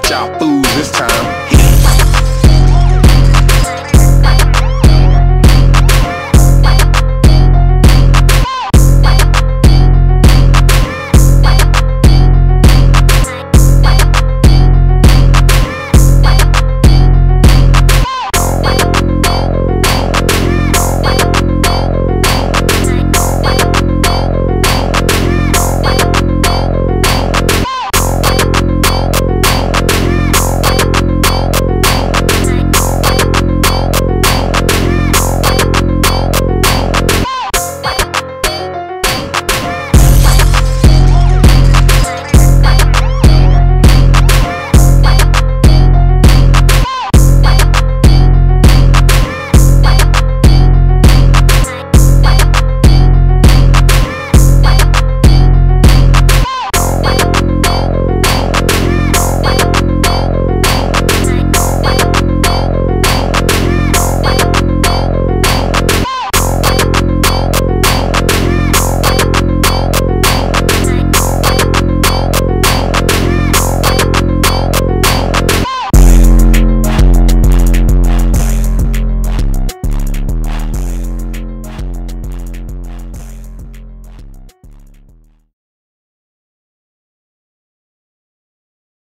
got y'all fools it's time.